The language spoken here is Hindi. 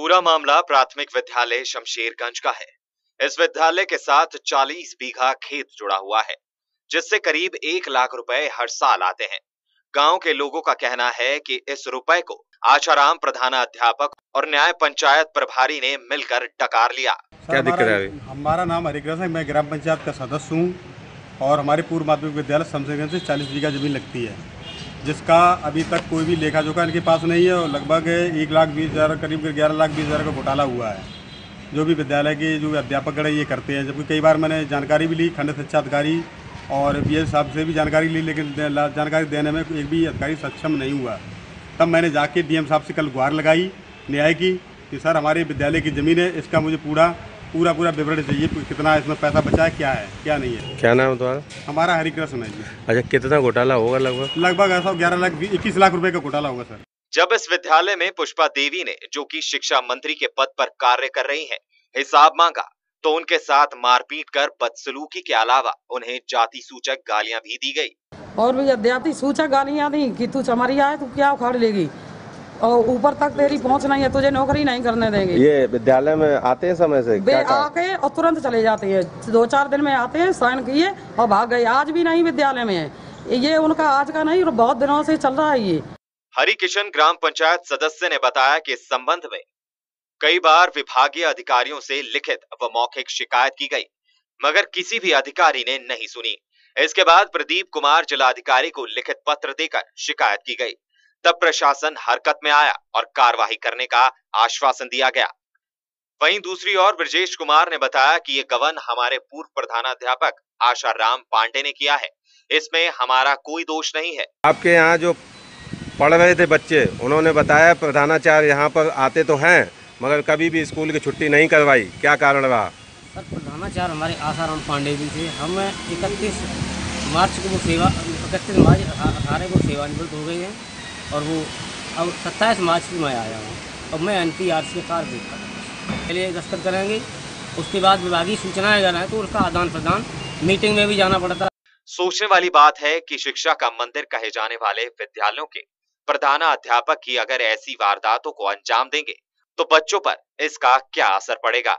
पूरा मामला प्राथमिक विद्यालय शमशेरगंज का है। इस विद्यालय के साथ 40 बीघा खेत जुड़ा हुआ है जिससे करीब एक लाख रुपए हर साल आते हैं। गाँव के लोगों का कहना है कि इस रुपए को आचाराम प्रधानाध्यापक और न्याय पंचायत प्रभारी ने मिलकर डकार लिया। क्या दिक्कत है हमारा नाम हरिकृष्ण है मैं ग्राम पंचायत का सदस्य हूँ और हमारे पूर्व माध्यमिक विद्यालय शमशेरगंज से चालीस बीघा ज़मीन लगती है। जिसका अभी तक कोई भी लेखा जोखा इनके पास नहीं है और लगभग एक लाख बीस हज़ार, करीब ग्यारह लाख बीस हज़ार का घोटाला हुआ है। जो भी विद्यालय के जो अध्यापक है, ये करते हैं। जबकि कई बार मैंने जानकारी भी ली, खंड शिक्षा अधिकारी और बी एस साहब से भी जानकारी ली, लेकिन जानकारी देने में एक भी अधिकारी सक्षम नहीं हुआ। तब मैंने जाके डीएम साहब से कल गुहार लगाई, न्याय की कि सर हमारे विद्यालय की ज़मीन है, इसका मुझे पूरा पूरा पूरा विवरण चाहिए कितना इसमें पैसा बचा है क्या है क्या नहीं है। क्या नाम है तुम्हारा? हमारा हरिकृष्ण है जी। अच्छा कितना घोटाला होगा लगभग? लगभग ऐसा ग्यारह लाख इक्कीस लाख रुपए का घोटाला होगा सर। जब इस विद्यालय में पुष्पा देवी ने जो कि शिक्षा मंत्री के पद पर कार्य कर रही हैं, हिसाब मांगा तो उनके साथ मारपीट कर बदसलूकी के अलावा उन्हें जाति सूचक गालियाँ भी दी गई। और भी जाति सूचक गालियाँ दी कि तू चमरी आए तू क्या उखाड़ लेगी? और ऊपर तक तेरी पहुँच नहीं है तुझे नौकरी नहीं करने देंगे। ये विद्यालय में आते हैं समय से वे आके और तुरंत चले जाते हैं। दो चार दिन में आते हैं साइन किए और भाग गए। आज भी नहीं विद्यालय में है। ये उनका आज का नहीं और बहुत दिनों से चल रहा है ये। हरि किशन ग्राम पंचायत सदस्य ने बताया कि इस संबंध में कई बार विभागीय अधिकारियों से लिखित व मौखिक शिकायत की गई मगर किसी भी अधिकारी ने नहीं सुनी। इसके बाद प्रदीप कुमार जिलाधिकारी को लिखित पत्र देकर शिकायत की गई। तब प्रशासन हरकत में आया और कार्रवाई करने का आश्वासन दिया गया। वहीं दूसरी ओर ब्रजेश कुमार ने बताया कि ये गवन हमारे पूर्व प्रधानाध्यापक आशा राम पांडे ने किया है। इसमें हमारा कोई दोष नहीं है। आपके यहाँ जो पढ़ रहे थे बच्चे उन्होंने बताया प्रधानाचार्य यहाँ पर आते तो हैं मगर कभी भी स्कूल की छुट्टी नहीं करवाई। क्या कारण रहा? सर प्रधानाचार्य हमारे आसाराम पांडे जी थे। हम इकतीस मार्च को वो सेवा इकतीस मार्च अठारह को सेवानिवृत्त हो गए हैं। और वो, अब सत्ताईस मार्च की मैं आया हूँ। और मैं एन पी आर सी कार्य देखा पहले दस्तखत करेंगे। उसके बाद विभागीय सूचनाएँ है तो उसका आदान प्रदान मीटिंग में भी जाना पड़ता सोचने वाली बात है कि शिक्षा का मंदिर कहे जाने वाले विद्यालयों के प्रधानाध्यापक की अगर ऐसी वारदातों को अंजाम देंगे तो बच्चों पर इसका क्या असर पड़ेगा?